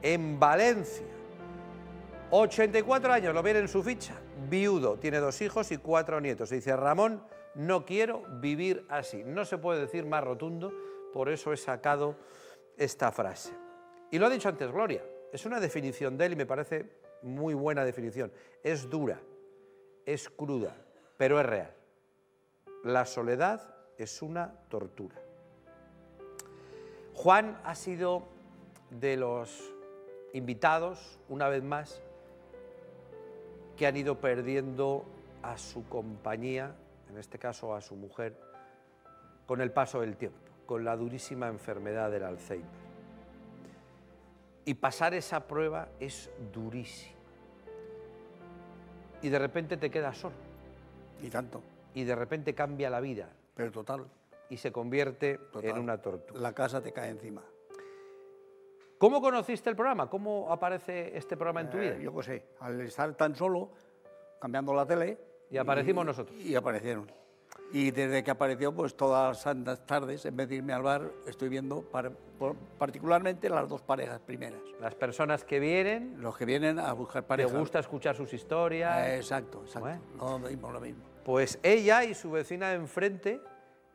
En Valencia. 84 años, lo viene en su ficha. Viudo, tiene dos hijos y cuatro nietos. Dice, Ramón, no quiero vivir así. No se puede decir más rotundo, por eso he sacado esta frase. Y lo ha dicho antes Gloria, es una definición de él y me parece muy buena definición. Es dura, es cruda, pero es real. La soledad es una tortura. Juan ha sido de los invitados, una vez más, que han ido perdiendo a su compañía, en este caso a su mujer, con el paso del tiempo, con la durísima enfermedad del Alzheimer. Y pasar esa prueba es durísimo. Y de repente te quedas solo. Y tanto. Y de repente cambia la vida Pero total. y se convierte total. en una tortura. La casa te cae encima. ¿Cómo conociste el programa? ¿Cómo aparece este programa en tu vida? Eh, yo qué sé, al estar tan solo, cambiando la tele. Y aparecimos nosotros. Y aparecieron. Y desde que apareció, pues todas las santas tardes, en vez de irme al bar, estoy viendo par- por- particularmente las dos parejas primeras. Las personas que vienen, Los que vienen a buscar te pareja. gusta escuchar sus historias. Eh, exacto, exacto. Bueno. Lo mismo, lo mismo. Pues ella y su vecina de enfrente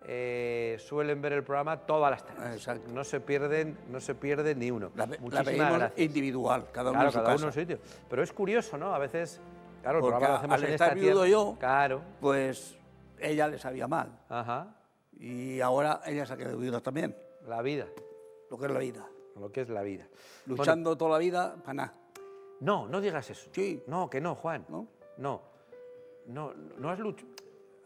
eh, suelen ver el programa todas las tardes. Exacto. No se pierden, no se pierde ni uno. La, Muchísimas gracias. individual, cada uno Claro, en su cada casa. uno en su sitio. Pero es curioso, ¿no? A veces, claro, el Porque programa lo hacemos al en estar esta viudo tierra. yo- Claro. Pues ella le sabía mal. Ajá. Y ahora ella se ha quedado viuda también. La vida, Lo que es la vida. lo que es la vida. Bueno, Luchando toda la vida para nada. no, no digas eso. Sí. No, que no, Juan. ¿No? No. No, no has luchado.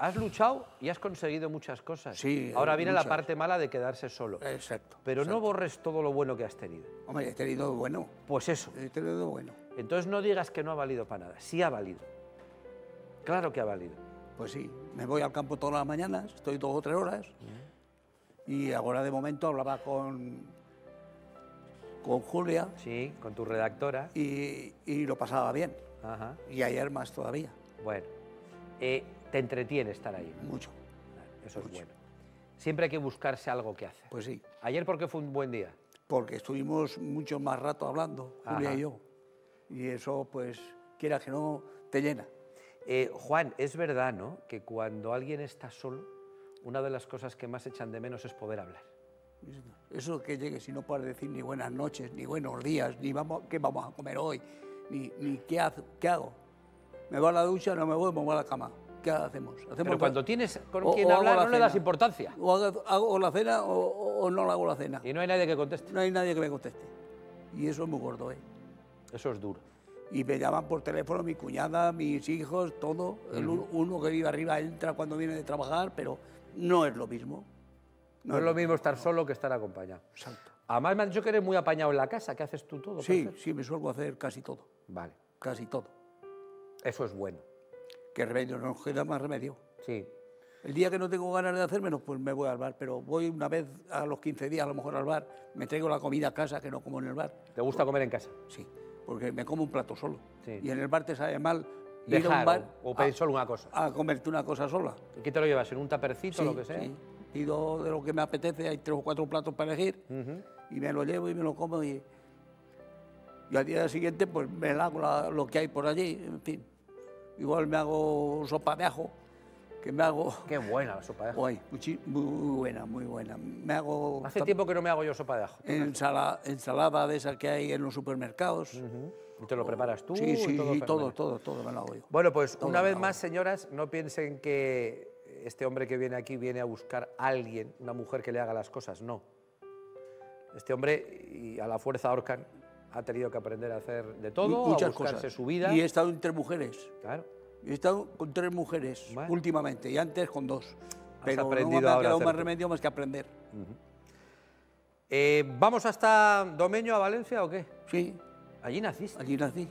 Has luchado y has conseguido muchas cosas. Sí, Ahora viene la parte mala de quedarse solo. Exacto. Pero no borres todo lo bueno que has tenido. Hombre, he tenido bueno. Pues eso. He tenido bueno. Entonces no digas que no ha valido para nada. Sí ha valido. Claro que ha valido. Pues sí, me voy al campo todas las mañanas, estoy dos o tres horas. Y ahora de momento hablaba con, con Julia Sí, con tu redactora. y, y lo pasaba bien. Ajá. Y ayer más todavía, Bueno. Eh, te entretiene estar ahí. mucho. Eso es bueno. Siempre hay que buscarse algo que hacer. Pues sí, Ayer porque fue un buen día. porque estuvimos mucho más rato hablando, Julia Ajá. y yo. Y eso, pues, quiera que no, te llena. Eh, Juan, es verdad, ¿no? Que cuando alguien está solo, una de las cosas que más echan de menos es poder hablar. Eso que llegue, si no puedes decir ni buenas noches, ni buenos días, ni vamos, qué vamos a comer hoy, ni, ni qué, qué hago. Me voy a la ducha, no me voy, me voy a la cama. ¿Qué hacemos? ¿Hacemos Pero cuando tienes con o- quien o hablar la no le das importancia. O hago, hago la cena o, o- no la hago la cena. Y no hay nadie que conteste. No hay nadie que me conteste. Y eso es muy gordo, ¿eh? Eso es duro. Y me llaman por teléfono mi cuñada, mis hijos, todo. El un- uno que vive arriba entra cuando viene de trabajar, pero no es lo mismo. No es lo mismo estar solo que estar acompañado. Exacto. Además me han dicho que eres muy apañado en la casa, que haces tú todo. Sí, sí, me suelo hacer casi todo. Vale, Casi todo. eso es bueno. ¿Qué remedio? No nos queda más remedio. Sí. El día que no tengo ganas de hacérmelo, pues me voy al bar. Pero voy una vez a los 15 días a lo mejor al bar, me traigo la comida a casa que no como en el bar. ¿Te gusta comer en casa? Sí, porque me como un plato solo. Sí. Y en el bar te sabe mal ir a Dejar un bar o, pedir a, solo una cosa. a comerte una cosa sola. ¿Qué te lo llevas? ¿En un tapercito o lo que sea? sí. Pido de lo que me apetece, hay tres o cuatro platos para elegir Ujú. y me lo llevo y me lo como y, y al día siguiente pues me hago la- lo que hay por allí, en fin. Igual me hago sopa de ajo, que me hago... Qué buena la sopa de ajo. Guay, muy buena, muy buena. Me hago Hace tiempo que no me hago yo sopa de ajo. ensala- ensalada de esas que hay en los supermercados. ¿Y te lo preparas tú? Sí, y sí, todo y todo, todo, todo me lo hago yo. Bueno, pues Todo una vez más, señoras, no piensen que este hombre que viene aquí viene a buscar a alguien, una mujer que le haga las cosas. No. Este hombre, y a la fuerza ahorcan, ha tenido que aprender a hacer de todo, Mu- a Muchas buscarse cosas. su vida. Y he estado entre mujeres. Claro. He estado con tres mujeres Bueno. últimamente y antes con dos. Pero no aprendido me ha quedado más remedio más que aprender. Eh, ¿Vamos hasta Domeño, a Valencia o qué? Sí, Allí naciste. allí nací.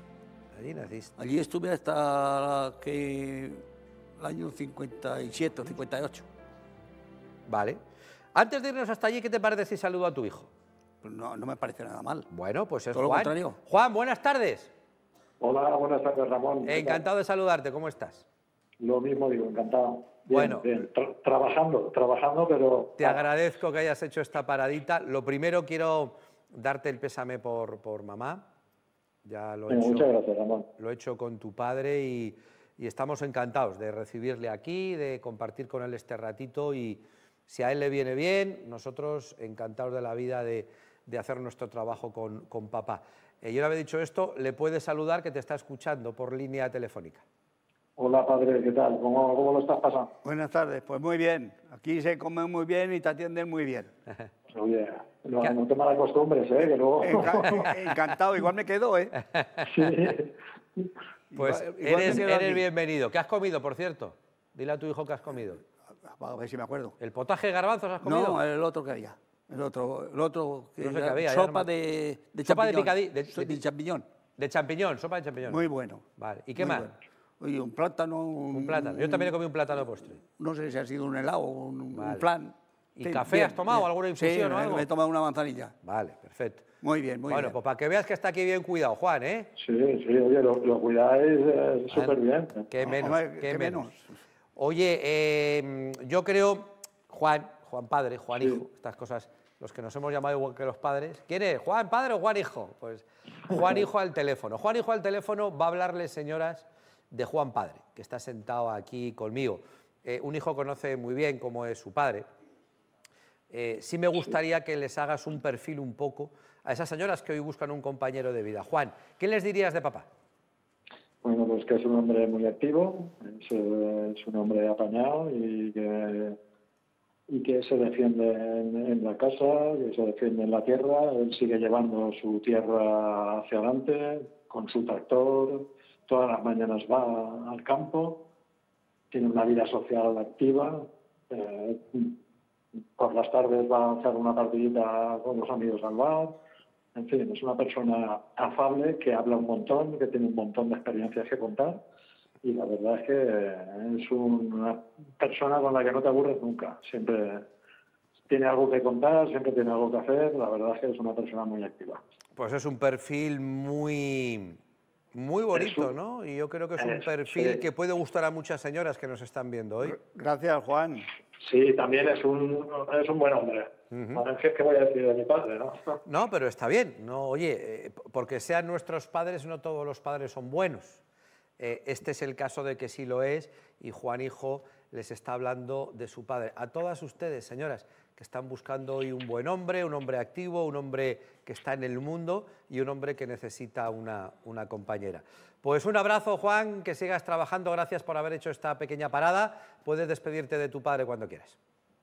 Allí naciste. Allí estuve hasta que el año 57 o 58. Vale. Antes de irnos hasta allí, ¿qué te parece si saludo a tu hijo? Pues no, no me parece nada mal. Bueno, pues es Todo lo Juan. contrario. Juan, buenas tardes. Hola, buenas tardes, Ramón. Encantado de saludarte. ¿Cómo estás? Lo mismo digo, encantado. Bien, Bueno. bien. Tra- trabajando, trabajando, pero Te agradezco que hayas hecho esta paradita. Lo primero quiero darte el pésame por, por mamá. Ya lo he, hecho, muchas gracias, Ramón. lo he hecho con tu padre y, y estamos encantados de recibirle aquí, de compartir con él este ratito y si a él le viene bien, nosotros encantados de la vida de, de hacer nuestro trabajo con, con papá. Eh, yo le había dicho esto, le puedes saludar que te está escuchando por línea telefónica. Hola, padre, ¿qué tal? ¿Cómo, cómo lo estás pasando? Buenas tardes, pues muy bien. Aquí se come muy bien y te atienden muy bien. Oye, no, no te malacostumbres, ¿eh? Que luego... Enca- encantado, igual me quedo, ¿eh? sí. Pues Igual- igual eres, quedo eres bienvenido. ¿Qué has comido, por cierto? Dile a tu hijo que has comido. A ver si me acuerdo. ¿El potaje de garbanzos has comido? No, el otro que había. El otro, el otro que No sé había, sopa no me- de, de Sopa de champiñón. picadí- de- So- de- champiñón. De champiñón, sopa de champiñón. Muy bueno. Vale. ¿Y qué muy más? bueno. Oye, un plátano. Un, Un plátano. Yo también he comido un plátano postre. No sé si ha sido un helado o un, un flan. ¿Y Sí, café bien, has tomado? bien. ¿Alguna infusión sí, o algo? me he tomado una manzanilla. Vale, perfecto. Muy bien, muy bueno, bien. pues para que veas que está aquí bien cuidado, Juan, ¿eh? Sí, sí, oye, lo, lo cuidáis eh, súper bien. Qué menos, Hombre, qué qué menos. menos. Oye, eh, yo creo, Juan, Juan padre, Juan hijo, estas cosas, los que nos hemos llamado igual que los padres. ¿Quién es? ¿Juan padre o Juan hijo? Pues Juan hijo al teléfono. Juan hijo al teléfono va a hablarles, señoras, de Juan padre, que está sentado aquí conmigo. Eh, un hijo conoce muy bien cómo es su padre. Eh, sí me gustaría que les hagas un perfil un poco a esas señoras que hoy buscan un compañero de vida. Juan, ¿qué les dirías de papá? Bueno, pues que es un hombre muy activo, es, eh, es un hombre apañado y que, y que se defiende en, la casa, que se defiende en la tierra. Él sigue llevando su tierra hacia adelante con su tractor. Todas las mañanas va al campo, tiene una vida social activa. eh, por las tardes va a hacer una partidita con los amigos al bar. En fin, es una persona afable que habla un montón, que tiene un montón de experiencias que contar. Y la verdad es que es una persona con la que no te aburres nunca. Siempre tiene algo que contar, siempre tiene algo que hacer. La verdad es que es una persona muy activa. Pues es un perfil muy, muy bonito, un- ¿no? Y yo creo que es un es- perfil sí. que puede gustar a muchas señoras que nos están viendo hoy. Gracias, Juan. Sí, también es un, es un buen hombre. Ahora, ¿qué, qué voy a decir de mi padre? ¿no? No, pero está bien. No, oye, eh, porque sean nuestros padres, no todos los padres son buenos. Eh, este es el caso de que sí lo es y Juan Hijo les está hablando de su padre. A todas ustedes, señoras, que están buscando hoy un buen hombre, un hombre activo, un hombre que está en el mundo y un hombre que necesita una, una compañera. Pues un abrazo, Juan, que sigas trabajando. Gracias por haber hecho esta pequeña parada. Puedes despedirte de tu padre cuando quieras.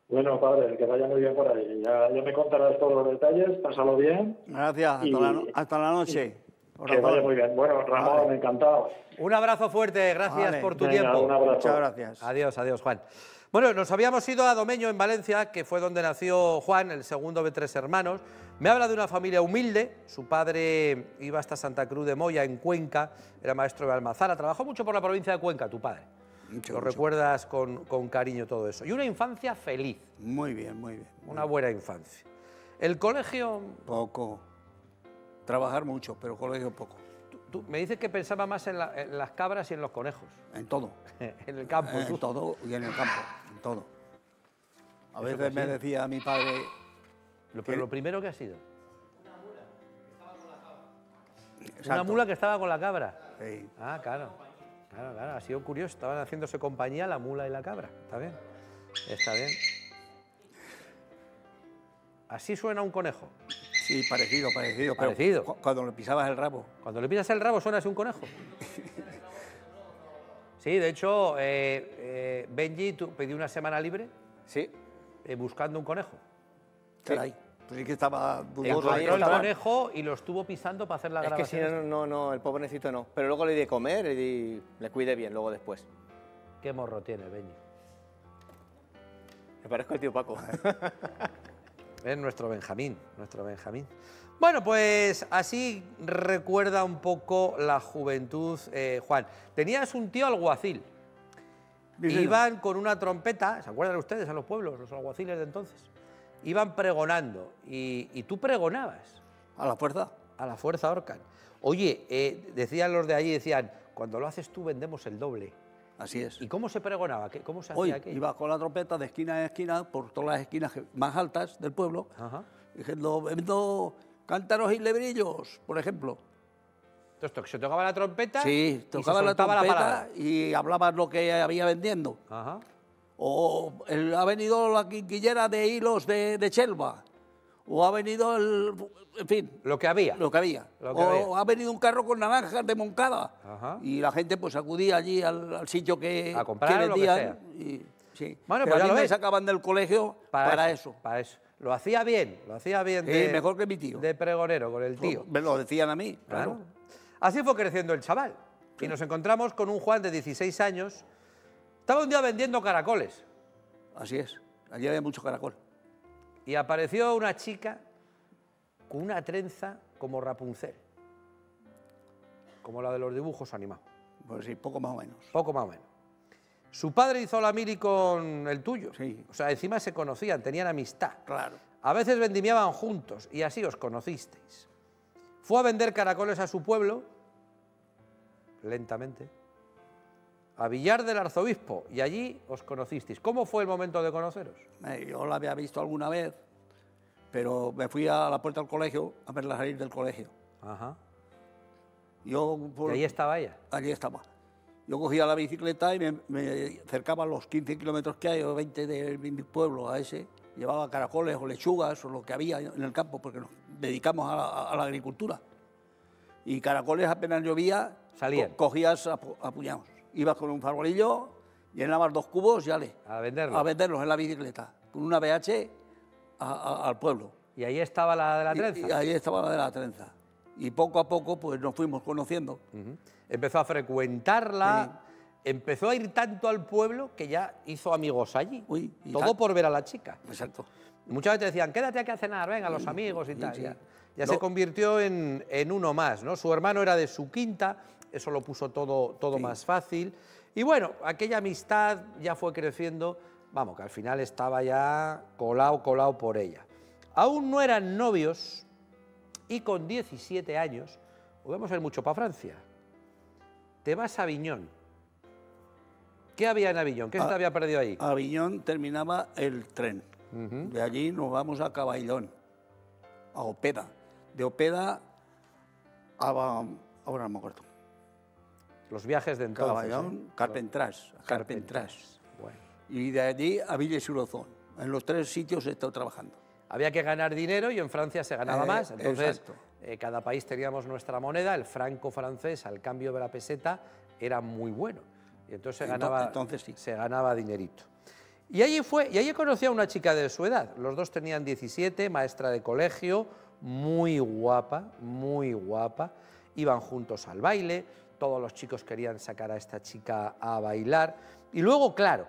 Bueno, padre, que vaya muy bien por ahí. Ya, ya me contarás todos los detalles, pásalo bien. Gracias. Hasta, Y- la, no- hasta la noche. Que Corazón. vaya muy bien. Bueno, Ramón, Vale. encantado. Un abrazo fuerte, gracias Vale, por tu Venga, tiempo. un abrazo. Muchas gracias. Adiós, adiós, Juan. Bueno, nos habíamos ido a Domeño, en Valencia, que fue donde nació Juan, el segundo de tres hermanos. Me habla de una familia humilde. Su padre iba hasta Santa Cruz de Moya, en Cuenca, era maestro de Almazara. Trabajó mucho por la provincia de Cuenca, tu padre. Mucho, Lo mucho. recuerdas con, con cariño todo eso. Y una infancia feliz, Muy bien, muy bien. una buena infancia. El colegio, Poco. Trabajar mucho, pero colegio poco. tú, tú me dices que pensaba más en, la- en las cabras y en los conejos, En todo. en el campo. en tú. todo y en el campo. En todo. A veces que me decía mi padre. Lo- pero lo primero que ha sido. Una exacto, mula que estaba con la cabra. sí, Ah, claro. Claro, claro, ha sido curioso. Estaban haciéndose compañía la mula y la cabra. Está bien. Está bien. Así suena un conejo. Sí, parecido, parecido. pero Parecido. cu- cuando le pisabas el rabo. Cuando le pisas el rabo suena así un conejo. Sí, de hecho, eh, eh, Benji tú, pidió una semana libre Sí, eh, buscando un conejo. Caray. Pues sí que estaba dudoso. Encontró el conejo y lo estuvo pisando para hacer la es que si grabación. no, no, no, el pobrecito no. Pero luego le di de comer y di- le cuidé bien luego después. Qué morro tiene, Benji. Me parezco al tío Paco. Es nuestro Benjamín, nuestro Benjamín. Bueno, pues así recuerda un poco la juventud, eh, Juan. Tenías un tío alguacil. Iban con una trompeta, ¿se acuerdan ustedes a los pueblos, los alguaciles de entonces? Iban pregonando y, y tú pregonabas A la fuerza. a la fuerza Orcan. Oye, eh, decían los de allí, decían, cuando lo haces tú vendemos el doble. Así es. ¿Y cómo se pregonaba? ¿Qué- ¿Cómo se Hoy hacía aquello? iba con la trompeta de esquina a esquina por todas las esquinas más altas del pueblo, Ajá. diciendo, vendo Cántaros y lebrillos, por ejemplo. Entonces, to- se tocaba la trompeta Sí, y se tocaba la soltaba trompeta palabra. y hablabas lo que había vendiendo. Ajá. O el- ha venido la quinquillera de hilos de, de Chelva. O ha venido el. En fin, Lo que había. lo que había. Lo que o había. ha venido un carro con naranjas de Moncada. Ajá. Y la gente pues acudía allí al, al sitio que, A comprar que lo que sea. y- sí. Bueno, Pero pues ya lo me sacaban del colegio para, eso. Para eso. Lo hacía bien, lo hacía bien. Sí, de, mejor que mi tío. De pregonero, con el tío. Me lo decían a mí, Claro. claro. Así fue creciendo el chaval. Y nos encontramos con un Juan de 16 años. Estaba un día vendiendo caracoles Así es. Allí había mucho caracol. Y apareció una chica con una trenza como Rapunzel. Como la de los dibujos animados. Pues sí, poco más o menos. Poco más o menos. Su padre hizo la mili con el tuyo. Sí. O sea, encima se conocían, tenían amistad. Claro. A veces vendimiaban juntos y así os conocisteis. Fue a vender caracoles a su pueblo, lentamente, a Villar del Arzobispo y allí os conocisteis. ¿Cómo fue el momento de conoceros? Yo la había visto alguna vez, pero me fui a la puerta del colegio a verla salir del colegio. Ajá. Yo Y ahí estaba ella. allí estaba. Yo cogía la bicicleta y me, me acercaba a los 15 kilómetros que hay o 20 de mi pueblo a ese. Llevaba caracoles o lechugas o lo que había en el campo porque nos dedicamos a la, a la agricultura. Y caracoles apenas llovía, Salían. co- cogías a, a puñados. Ibas con un farolillo, llenabas dos cubos y ale, A venderlo. a venderlos en la bicicleta, con una BH a- a- al pueblo. Y ahí estaba la de la Y- trenza. Y, ahí estaba la de la trenza. Y poco a poco pues nos fuimos conociendo. Ujú. Empezó a frecuentarla, empezó a ir tanto al pueblo que ya hizo amigos allí. Uy, y Todo tal. por ver a la chica. Exacto. Y muchas veces decían, quédate aquí a cenar, venga, los amigos y sí, tal. sí. Ya, ya Lo- se convirtió en, en uno más, ¿no? Su hermano era de su quinta, eso lo puso todo, todo Sí. más fácil. Y bueno, aquella amistad ya fue creciendo, vamos, que al final estaba ya colado, colado por ella. Aún no eran novios y con 17 años, podemos ir mucho para Francia. Te vas a Aviñón. ¿Qué había en Aviñón? ¿Qué se te Ah, había perdido ahí? A Aviñón terminaba el tren. De allí nos vamos a Caballón, a Opeda. De Opeda a... Ahora no me acuerdo. Los viajes de entonces. Caballón, ¿eh? Carpentras. Carpentras. Bueno. Y de allí a Villesurozón. En los tres sitios he estado trabajando. Había que ganar dinero y en Francia se ganaba Eh, más. Entonces, eh, cada país teníamos nuestra moneda. El franco francés, al cambio de la peseta, era muy bueno. Y entonces se Ento- ganaba, entonces sí. se ganaba dinerito. Y allí fue, y allí conocí a una chica de su edad. Los dos tenían 17, maestra de colegio, muy guapa, muy guapa. Iban juntos al baile, todos los chicos querían sacar a esta chica a bailar. Y luego, claro,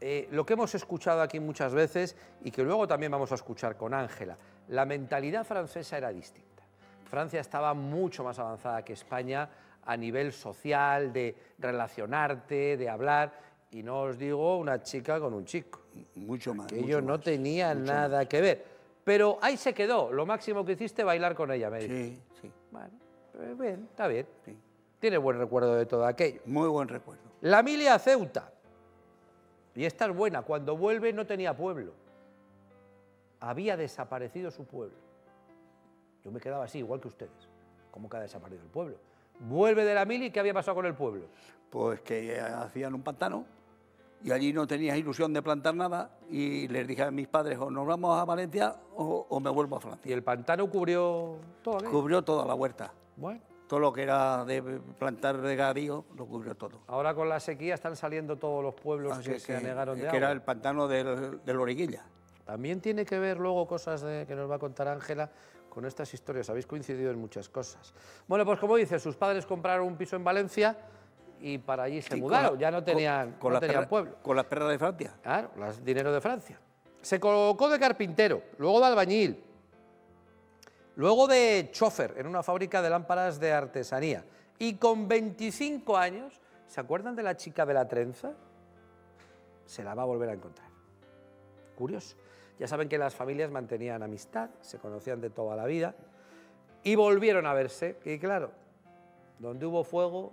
eh, lo que hemos escuchado aquí muchas veces y que luego también vamos a escuchar con Ángela, la mentalidad francesa era distinta. Francia estaba mucho más avanzada que España a nivel social, de relacionarte, de hablar, y no os digo una chica con un chico, Mucho más. que ellos no tenían nada que ver. Pero ahí se quedó, lo máximo que hiciste bailar con ella, me dice. Sí, sí, Bueno, eh, bien, está bien. sí. Tiene buen recuerdo de todo aquello. Muy buen recuerdo. La milia a Ceuta. Y esta es buena, cuando vuelve no tenía pueblo. Había desaparecido su pueblo. Yo me quedaba así, igual que ustedes. ¿Cómo que ha desaparecido el pueblo? Vuelve de la mili, ¿qué había pasado con el pueblo? Pues que hacían un pantano y allí no tenías ilusión de plantar nada y les dije a mis padres o nos vamos a Valencia o, o me vuelvo a Y Francia. el pantano cubrió todo. Cubrió toda la huerta. Bueno, Todo lo que era de plantar regadío lo cubrió todo. ahora con la sequía están saliendo todos los pueblos Así que se anegaron de que era el pantano del, del Origuilla. También tiene que ver luego cosas de- que nos va a contar Ángela con estas historias. Habéis coincidido en muchas cosas. Bueno, pues como dice, sus padres compraron un piso en Valencia y para allí se Y mudaron. la- ya no tenían, con, con no las tenían perras- pueblo. Con las perras de Francia. Claro, las dinero de Francia. Se colocó de carpintero, luego de albañil, luego de chofer en una fábrica de lámparas de artesanía. Y con 25 años, ¿se acuerdan de la chica de la trenza? Se la va a volver a encontrar. Curioso. Ya saben que las familias mantenían amistad, se conocían de toda la vida y volvieron a verse. Y claro, donde hubo fuego,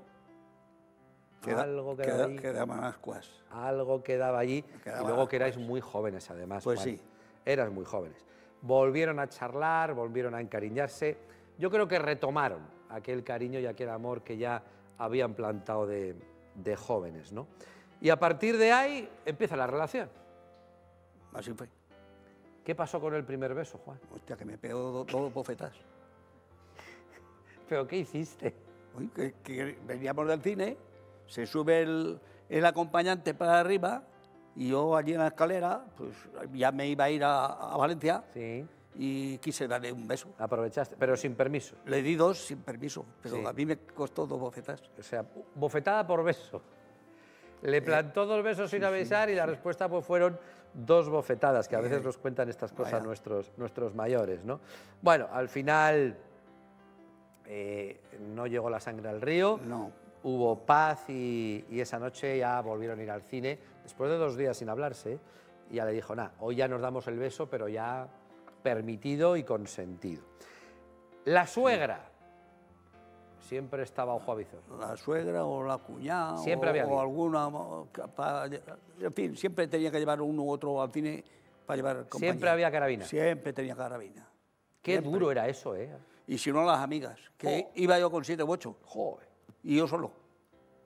Queda, algo quedaba queda, allí quedaban ascuas. algo quedaba allí y luego que erais muy jóvenes además. Pues Juan. sí. Eras muy jóvenes. Volvieron a charlar, volvieron a encariñarse. Yo creo que retomaron aquel cariño y aquel amor que ya habían plantado de, de jóvenes, ¿no? Y a partir de ahí empieza la relación. Así fue. ¿Qué pasó con el primer beso, Juan? Hostia, que me pegó do- dos bofetas. ¿Pero qué hiciste? Uy, que, que veníamos del cine, se sube el, el acompañante para arriba y yo allí en la escalera, pues ya me iba a ir a, a Valencia Sí, y quise darle un beso. aprovechaste, pero sin permiso. Le di dos sin permiso, pero Sí. a mí me costó dos bofetas. O sea, bofetada por beso. Le plantó dos besos sin avisar y la respuesta pues fueron dos bofetadas, que a veces nos cuentan estas cosas Vaya. nuestros, nuestros mayores, ¿no? Bueno, al final eh, no llegó la sangre al río, No. hubo paz y, y esa noche ya volvieron a ir al cine, después de dos días sin hablarse, ya le dijo, nada, hoy ya nos damos el beso, pero ya permitido y consentido. La suegra siempre estaba ojo a visor. La suegra o la cuñada Siempre o, había o alguna... en fin, siempre tenía que llevar uno u otro al cine para llevar compañía. Siempre había carabina. Siempre tenía carabina. Qué Siempre. duro era eso, ¿eh? Y si no, las amigas, que Oh. iba yo con siete u ocho, Joder. y yo solo.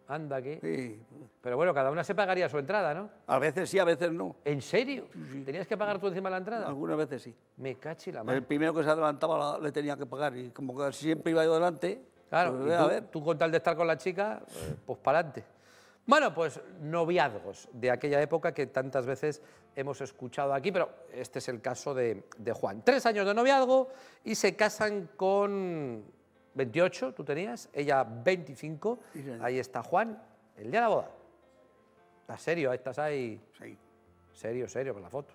Anda que... Sí. Pero bueno, cada una se pagaría su entrada, ¿no? A veces sí, a veces no. ¿En serio? ¿Tenías que pagar tú encima la entrada? Algunas veces sí. Me cachi la El mano. primero que se adelantaba la- le tenía que pagar y como que siempre iba yo delante, Claro, pues, y tú, a ver. tú con tal de estar con la chica, eh, pues para adelante. Bueno, pues noviazgos de aquella época que tantas veces hemos escuchado aquí, pero este es el caso de, de Juan. Tres años de noviazgo y se casan con 28, tú tenías, ella 25. Sí, señor. Ahí está Juan, el día de la boda. ¿Estás serio? Estás ahí, Sí. serio, serio, con la foto.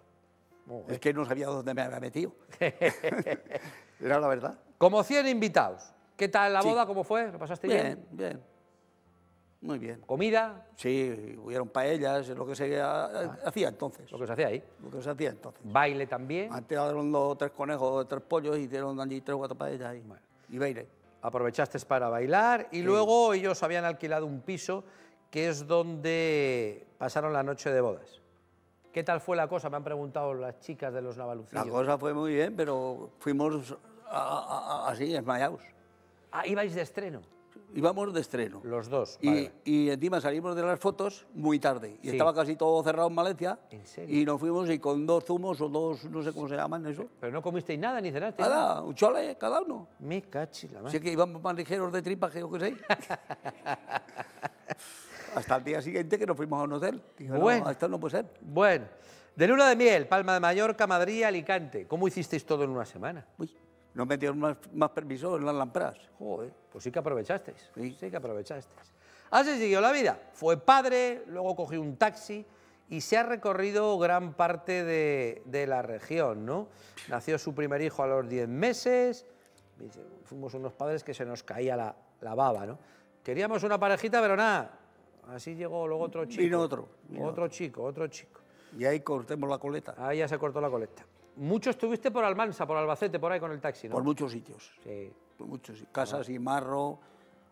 Es que no sabía dónde me había metido. Era la verdad. Como 100 invitados. ¿Qué tal la Sí. boda? ¿Cómo fue? ¿Lo pasaste bien? Bien, bien. Muy bien. ¿Comida? Sí, hubieron paellas, lo que se ha- hacía entonces. Ah. Lo que se hacía ahí. Lo que se hacía entonces. ¿Baile también? Antes eran dos, tres conejos, tres pollos y dieron allí tres o cuatro paellas y, y baile. Aprovechaste para bailar y luego ellos habían alquilado un piso que es donde pasaron la noche de bodas. ¿Qué tal fue la cosa? Me han preguntado las chicas de los La Navalucillos. cosa fue muy bien, pero fuimos a- a- a- así, esmayados. Ah, ibais de estreno, Íbamos de estreno. los dos. Y, vale. y encima salimos de las fotos muy tarde. Y Sí. estaba casi todo cerrado en Valencia. ¿En serio? Y nos fuimos y con dos zumos o dos, no sé cómo se llaman eso. Pero no comisteis nada ni cenaste. Nada, un chole cada uno. Me cachi la madre. que íbamos más ligeros de tripa que yo que sé. Hasta el día siguiente que nos fuimos a un hotel. Dije, Bueno. no, esto no puede ser. Bueno, de luna de miel, Palma de Mallorca, Madrid, Alicante. ¿Cómo hicisteis todo en una semana? Uy, nos metieron más, más permisos en las lámparas. Joder, pues sí que aprovechasteis. Sí. Sí que aprovechasteis. Así siguió la vida. Fue padre, luego cogió un taxi y se ha recorrido gran parte de, de la región, ¿no? Nació su primer hijo a los 10 meses. Fuimos unos padres que se nos caía la, la baba, ¿no? Queríamos una parejita, pero nada. Así llegó luego otro chico. Vino otro, vino otro chico, otro chico. Y ahí cortemos la coleta. Ahí ya se cortó la colecta. Mucho estuviste por Almansa, por Albacete, por ahí con el taxi, ¿no? Por muchos sitios. Sí. Por muchos sitios. Casas y Marro,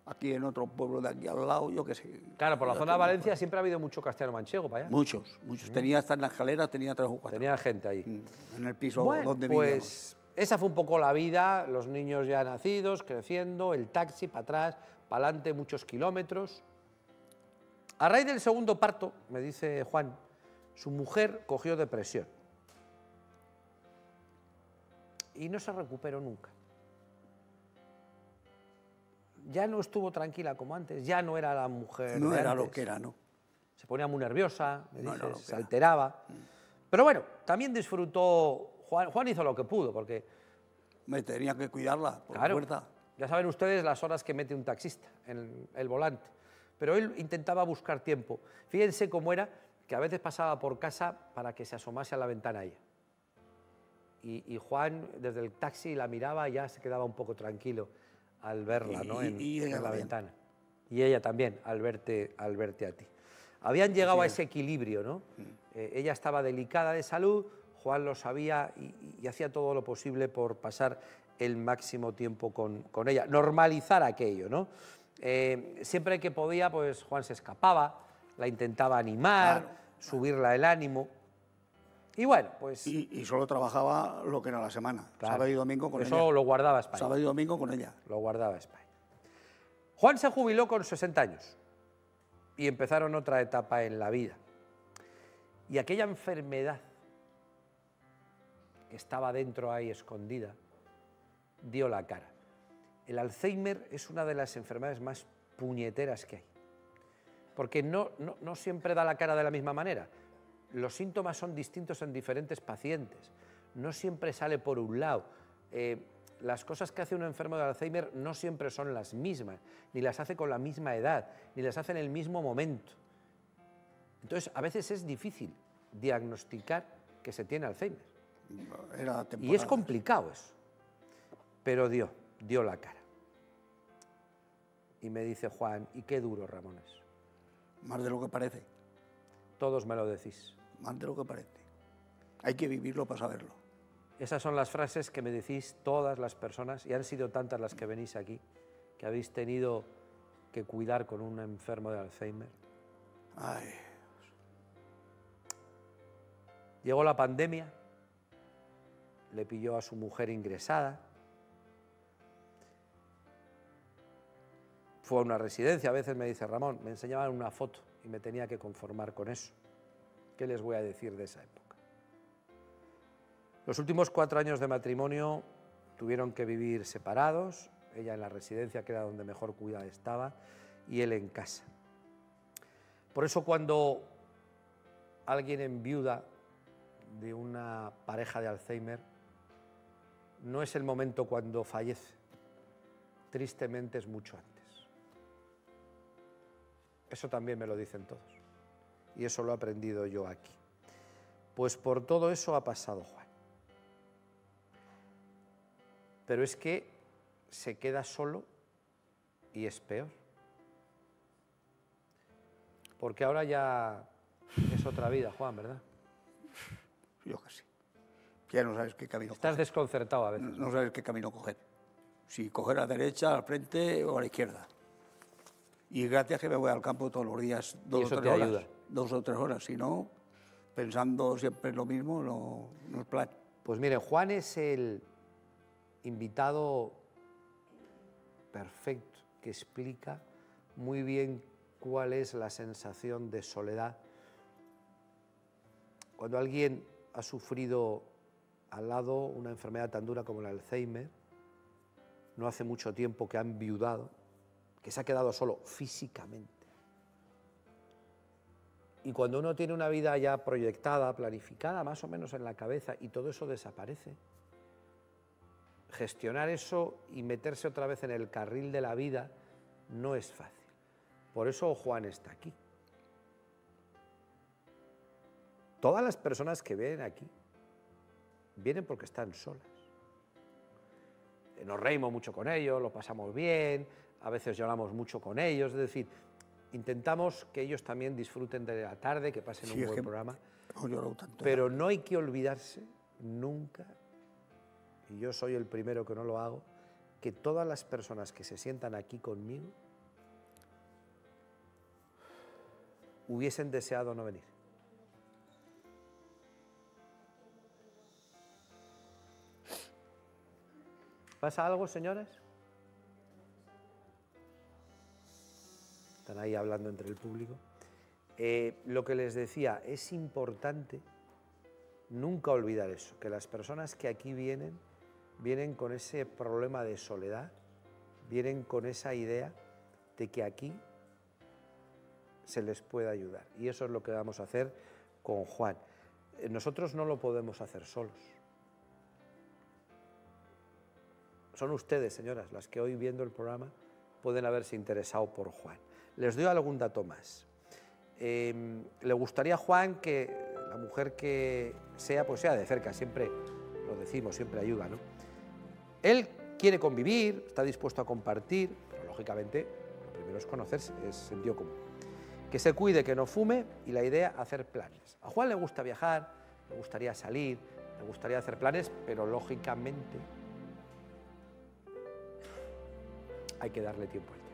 aquí en otro pueblo de aquí al lado, yo qué sé. Claro, por la zona de Valencia siempre ha habido mucho castellano manchego para allá. Muchos, muchos. Tenía hasta en la escalera, tenía tres o cuatro. Tenía gente ahí. Mm, En el piso Bueno, donde vivíamos. pues esa fue un poco la vida, los niños ya nacidos, creciendo, el taxi para atrás, para adelante, muchos kilómetros. A raíz del segundo parto, me dice Juan, su mujer cogió depresión. Y no se recuperó nunca. Ya no estuvo tranquila como antes, ya no era la mujer. No de era lo que era, ¿no? se ponía muy nerviosa, me No, no, dices, no, se alteraba. Pero bueno, también disfrutó, Juan, Juan hizo lo que pudo, porque, Me tenía que cuidarla por claro, fuerza. ya saben ustedes las horas que mete un taxista en el, el volante. Pero él intentaba buscar tiempo. Fíjense cómo era que a veces pasaba por casa para que se asomase a la ventana ella. Y, y Juan desde el taxi la miraba y ya se quedaba un poco tranquilo al verla ¿no? En, y ella en la también. ventana. Y ella también, al verte, al verte a ti. Habían llegado a ese equilibrio, ¿no? Mm. Eh, ella estaba delicada de salud, Juan lo sabía y, y hacía todo lo posible por pasar el máximo tiempo con, con ella, normalizar aquello, ¿no? Eh, siempre que podía, pues Juan se escapaba, la intentaba animar, Claro. subirla el ánimo. Y bueno, pues Y, y solo trabajaba lo que era la semana, Claro. sábado y domingo con eso ella. lo guardaba España. Sábado y domingo con ella. Lo guardaba España. Juan se jubiló con 60 años y empezaron otra etapa en la vida. Y aquella enfermedad que estaba dentro ahí escondida dio la cara. El Alzheimer es una de las enfermedades más puñeteras que hay. Porque no, no, no siempre da la cara de la misma manera. Los síntomas son distintos en diferentes pacientes. No siempre sale por un lado. Eh, las cosas que hace un enfermo de Alzheimer no siempre son las mismas, ni las hace con la misma edad, ni las hace en el mismo momento. Entonces, a veces es difícil diagnosticar que se tiene Alzheimer. Era Y es complicado eso. Pero dio, dio la cara. Y me dice Juan, ¿y qué duro, Ramones? Más de lo que parece, Todos me lo decís. Más de lo que parece. Hay que vivirlo para saberlo. Esas son las frases que me decís todas las personas, y han sido tantas las que venís aquí, que habéis tenido que cuidar con un enfermo de Alzheimer. Ay, Llegó la pandemia, le pilló a su mujer ingresada, fue a una residencia, a veces me dice Ramón, me enseñaban una foto y me tenía que conformar con eso. ¿Qué les voy a decir de esa época? Los últimos cuatro años de matrimonio tuvieron que vivir separados, ella en la residencia, que era donde mejor cuidada estaba, y él en casa. Por eso cuando alguien enviuda de una pareja de Alzheimer, no es el momento cuando fallece, tristemente es mucho antes. Eso también me lo dicen todos. Y eso lo he aprendido yo aquí. Pues por todo eso ha pasado Juan. Pero es que se queda solo y es peor. Porque ahora ya es otra vida, Juan, ¿verdad? yo que sí. Ya no sabes qué camino Estás coger. desconcertado a veces. No sabes qué camino coger. Si coger a la derecha, al frente o a la izquierda. Y gracias que me voy al campo todos los días, dos eso o te tres horas. ayuda. Dos o tres horas. Si no, pensando siempre lo mismo, no, no es plan. Pues miren, Juan es el invitado perfecto que explica muy bien cuál es la sensación de soledad. Cuando alguien ha sufrido al lado una enfermedad tan dura como el Alzheimer, no hace mucho tiempo que ha enviudado, que se ha quedado solo físicamente. Y cuando uno tiene una vida ya proyectada, planificada, más o menos en la cabeza, y todo eso desaparece, gestionar eso y meterse otra vez en el carril de la vida no es fácil. Por eso Juan está aquí. Todas las personas que vienen aquí vienen porque están solas. Nos reímos mucho con ellos, lo pasamos bien, a veces lloramos mucho con ellos, es decir, intentamos que ellos también disfruten de la tarde, que pasen Sí, un buen que programa. no lloro tanto. Pero no hay que olvidarse nunca, y yo soy el primero que no lo hago, que todas las personas que se sientan aquí conmigo hubiesen deseado no venir. ¿Pasa algo, señores? Están ahí hablando entre el público. Eh, lo que les decía, es importante nunca olvidar eso, que las personas que aquí vienen, vienen con ese problema de soledad, vienen con esa idea de que aquí se les puede ayudar. Y eso es lo que vamos a hacer con Juan. Eh, Nosotros no lo podemos hacer solos. Son ustedes, señoras, las que hoy viendo el programa pueden haberse interesado por Juan. Les doy algún dato más. Eh, le gustaría a Juan que la mujer que sea, pues sea de cerca, siempre lo decimos, siempre ayuda, ¿no? Él quiere convivir, está dispuesto a compartir, pero lógicamente lo primero es conocerse, es sentido común. Que se cuide, que no fume y la idea, hacer planes. A Juan le gusta viajar, le gustaría salir, le gustaría hacer planes, pero lógicamente hay que darle tiempo al tiempo.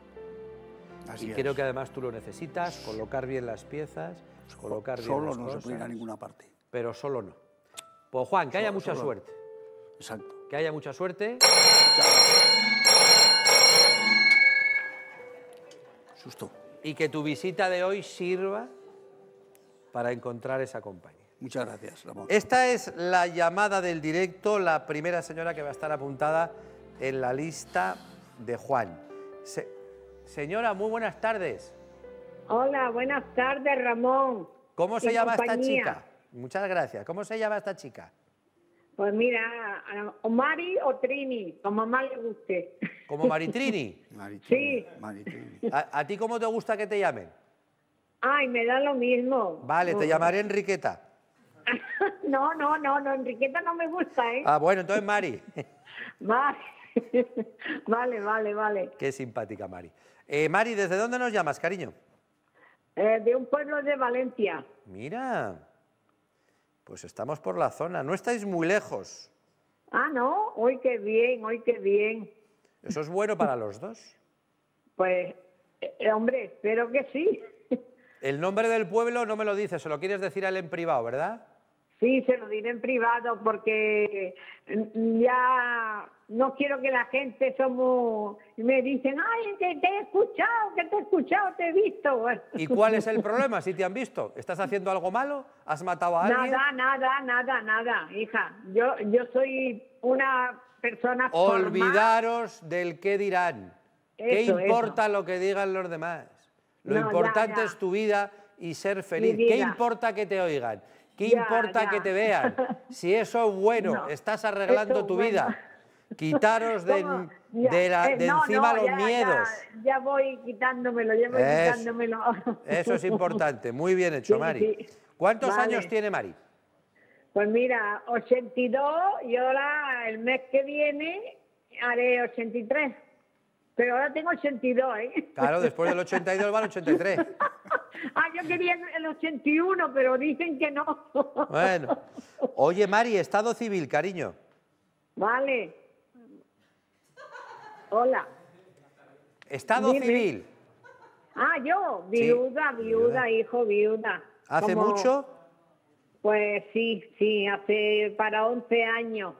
Así y es. creo que además tú lo necesitas, colocar bien las piezas, colocar bien Solo las no se cosas, puede ir a ninguna parte. pero solo no. Pues Juan, que haya mucha solo- suerte. Exacto. Que haya mucha suerte. Susto. y que tu visita de hoy sirva para encontrar esa compañía. Muchas gracias, Ramón. Esta es la llamada del directo, la primera señora que va a estar apuntada en la lista de Juan. Se- señora, muy buenas tardes. Hola, buenas tardes, Ramón. ¿Cómo se ¿Qué llama esta chica? Muchas gracias. ¿Cómo se llama esta chica? Pues mira, o Mari o Trini, como más le guste. Como Maritrini. Maritrini, Sí. Maritrini. ¿A, a ti cómo te gusta que te llamen? Ay, me da lo mismo. Vale, te llamaré Enriqueta. No, no, no, no, Enriqueta no me gusta, ¿eh? Ah, bueno, entonces Mari. Vale. vale, vale, vale. Qué simpática Mari. Eh, Mari, ¿desde dónde nos llamas, cariño? Eh, de un pueblo de Valencia. Mira, pues estamos por la zona, no estáis muy lejos. Ah, no, hoy qué bien, hoy qué bien. Eso es bueno para los dos. Pues, eh, hombre, espero que sí. El nombre del pueblo no me lo dices, se lo quieres decir a él en privado, ¿verdad? Sí, se lo diré en privado porque mm, ya no quiero que la gente somos me dicen, ay, que te he escuchado, que te he escuchado, te he visto. ¿Y cuál es el problema si te han visto? ¿Estás haciendo algo malo? ¿Has matado a alguien? Nada, nada, nada, nada, hija. Yo, yo soy una persona formal. Olvidaros del qué dirán. ¿Qué Eso, importa lo que digan los demás? Lo No, importante ya. es tu vida y ser feliz. ¿Qué importa que te oigan? ¿Qué Ya, importa ya. que te vean? Si eso es bueno, No, estás arreglando tu bueno. vida. Quitaros de, eh, de no, encima no, los ya, miedos. Ya, voy quitándomelo, ya voy Eso. quitándomelo. Eso es importante. Muy bien hecho, Sí, Mari. sí. ¿Cuántos Vale. años tiene Mari? Pues mira, 82 y ahora el mes que viene haré 83. Pero ahora tengo 82, ¿eh? Claro, después del 82 va al 83. ah, yo quería el 81, pero dicen que no. Bueno. Oye, Mari, estado civil, cariño. Vale. Hola. Estado Dime. civil. Ah, yo, viuda, viuda, viuda. hijo, viuda. ¿Hace Como- mucho? Pues sí, sí, hace para 11 años.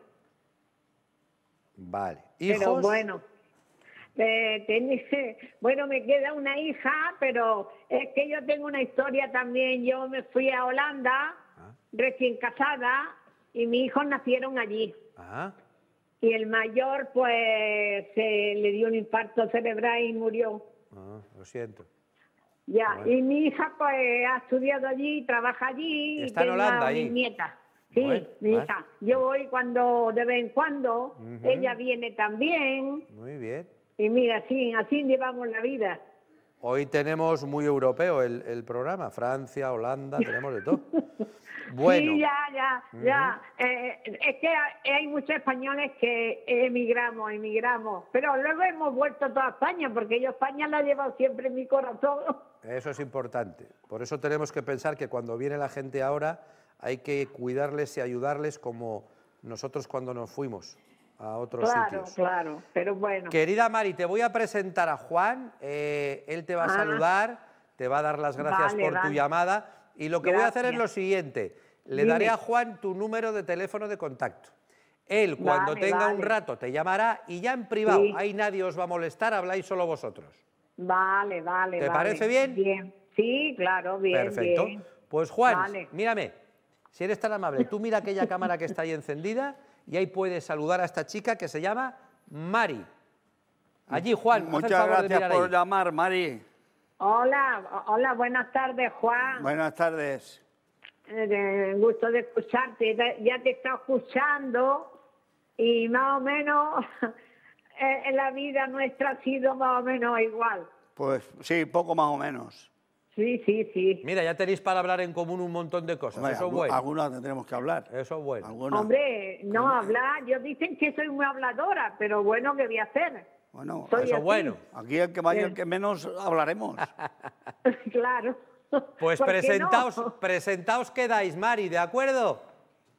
Vale. Pero bueno, eh, bueno, me queda una hija, pero es que yo tengo una historia también. Yo me fui a Holanda, Ah. recién casada, y mis hijos nacieron allí. Ah, Y el mayor, pues, se le dio un infarto cerebral y murió. ah, lo siento. Ya, Bueno. y mi hija, pues, ha estudiado allí, trabaja allí. y Está en tengo Holanda, a ahí. mi nieta. Sí, Bueno, mi hija. Yo voy cuando, de vez en cuando. Ella viene también. Muy bien. Y mira, así, así llevamos la vida. Hoy tenemos muy europeo el, el programa. Francia, Holanda, tenemos de todo. Bueno, Sí, ya, ya, ya. Eh, es que hay- hay muchos españoles que emigramos, emigramos. Pero luego hemos vuelto a toda España, porque yo España la he llevado siempre en mi corazón. eso es importante. Por eso tenemos que pensar que cuando viene la gente ahora hay que cuidarles y ayudarles como nosotros cuando nos fuimos a otros Claro, sitios. claro. Pero bueno. Querida Mari, te voy a presentar a Juan. eh, él te va a Ah. saludar, te va a dar las gracias Vale, por tu llamada. Y lo que voy a hacer es lo siguiente: le Dime. daré a Juan tu número de teléfono de contacto. Él, cuando Vale, tenga un rato, te llamará y ya en privado, Sí. ahí nadie os va a molestar, habláis solo vosotros. Vale, vale. ¿Te vale. parece bien? Bien. Sí, claro, bien. Perfecto. bien. Pues Juan, mírame, si eres tan amable, tú mira aquella cámara que está ahí encendida y ahí puedes saludar a esta chica que se llama Mari. Allí, Juan, haz el Muchas favor gracias por ahí. llamar, Mari. Hola, hola, buenas tardes, Juan. Buenas tardes. Eh, gusto de escucharte. Ya- Ya te está escuchando y más o menos eh, en la vida nuestra ha sido más o menos igual. Pues sí, poco más o menos. Sí, sí, sí. Mira, ya tenéis para hablar en común un montón de cosas. Hombre, Eso es bueno. Algunas tendremos que hablar. Eso es bueno. Algunas. Hombre, no hablar. Ellos dicen que soy muy habladora, pero bueno, ¿qué voy a hacer? Bueno, Soy Eso es bueno. aquí el que más y el Bien. que menos hablaremos. claro. Pues ¿Por qué presentaos, no? presentaos quedáis, Mari, ¿de acuerdo?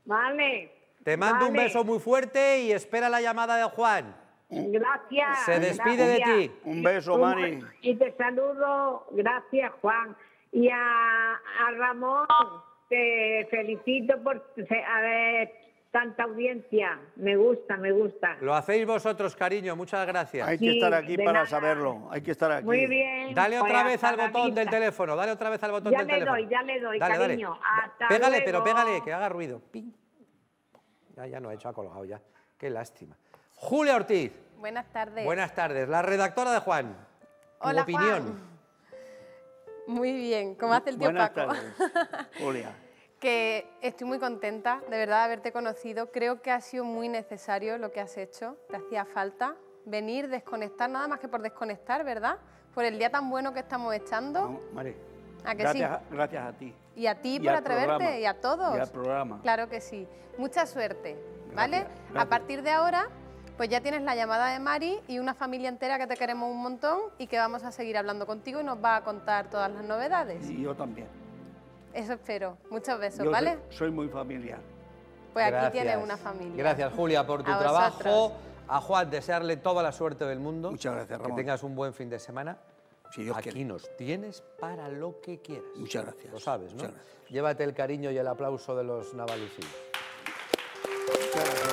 Vale. Te mando un vale. beso muy fuerte y espera la llamada de Juan. Gracias. Se despide de gracias. ti. Un beso, Mari. Y te saludo, gracias Juan. Y a, a Ramón, te felicito por se- haber tanta audiencia. Me gusta, me gusta. Lo hacéis vosotros, cariño, muchas gracias. Hay que Sí, estar aquí de para nada. saberlo. Hay que estar aquí. Muy bien. Dale pues otra vez hasta al botón del teléfono, dale otra vez al botón Ya del le teléfono. doy, ya le doy, Dale, dale. cariño. Hasta Pégale, pero luego. pégale, que haga ruido. Ping. Ya, ya no ha hecho, ha colgado ya. Qué lástima. Julia Ortiz, Buenas tardes. buenas tardes. La redactora de Juan. Tu Hola, opinión. Juan. Muy bien, como hace el tío Buenas Paco. tardes, Julia. Que estoy muy contenta, de verdad, de haberte conocido. Creo que ha sido muy necesario lo que has hecho. Te hacía falta venir, desconectar, nada más que por desconectar, ¿verdad? Por el día tan bueno que estamos echando. No, Mari, ¿A que gracias, sí? a- gracias a ti. Y a ti Y por atreverte programa. y a todos. Y al programa. Claro que sí. Mucha suerte, ¿vale? Gracias, A partir de ahora, pues ya tienes la llamada de Mari y una familia entera que te queremos un montón y que vamos a seguir hablando contigo y nos va a contar todas las novedades. Y yo también. Eso espero. Muchos besos, Yo ¿vale? soy, soy muy familiar. Pues aquí tienes una familia. Gracias, Julia, por tu A trabajo. vosotros. A Juan, desearle toda la suerte del mundo. Muchas gracias, Que Ramón. tengas un buen fin de semana. Si Dios Aquí quiere. nos tienes para lo que quieras. Muchas gracias. Lo sabes, ¿no? Muchas gracias. Llévate el cariño y el aplauso de los navalicinos. Muchas gracias.